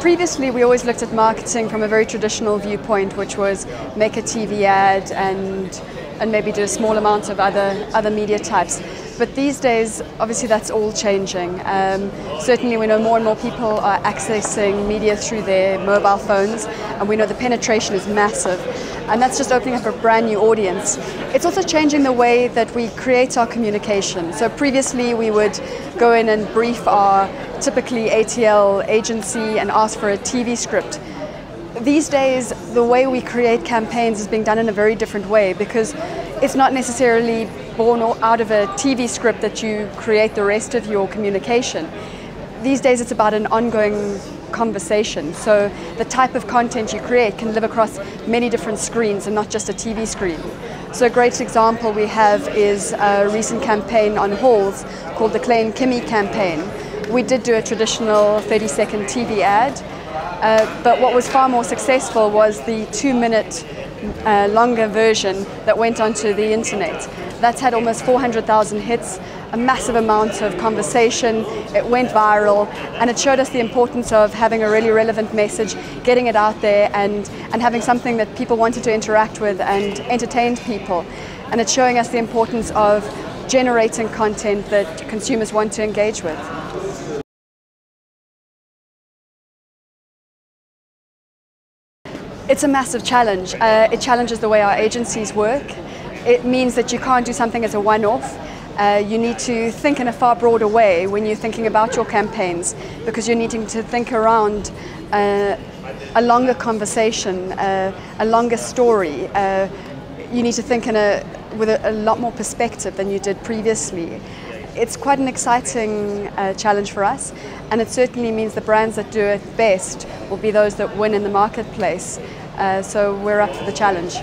previously we always looked at marketing from a very traditional viewpoint, which was make a TV ad and and maybe do a small amount of other other media types. But these days, obviously, that's all changing. Um, certainly, we know more and more people are accessing media through their mobile phones, and we know the penetration is massive. And that's just opening up a brand new audience. It's also changing the way that we create our communication. So previously, we would go in and brief our typically ATL agency and ask for a TV script. These days, the way we create campaigns is being done in a very different way because it's not necessarily born out of a TV script that you create the rest of your communication. These days, it's about an ongoing conversation. So the type of content you create can live across many different screens and not just a TV screen. So a great example we have is a recent campaign on Halls called the Clay and Kimmie campaign. We did do a traditional 30 second TV ad, uh, but what was far more successful was the two minute uh, longer version that went onto the internet. That's had almost 400,000 hits, a massive amount of conversation. It went viral, and it showed us the importance of having a really relevant message, getting it out there, and, and having something that people wanted to interact with and entertained people. And it's showing us the importance of generating content that consumers want to engage with. It's a massive challenge. Uh, it challenges the way our agencies work. It means that you can't do something as a one-off. Uh, you need to think in a far broader way when you're thinking about your campaigns because you're needing to think around uh, a longer conversation, uh, a longer story. Uh, you need to think in a, with a, a, lot more perspective than you did previously. It's quite an exciting uh, challenge for us and it certainly means the brands that do it best will be those that win in the marketplace. Uh, so we're up for the challenge.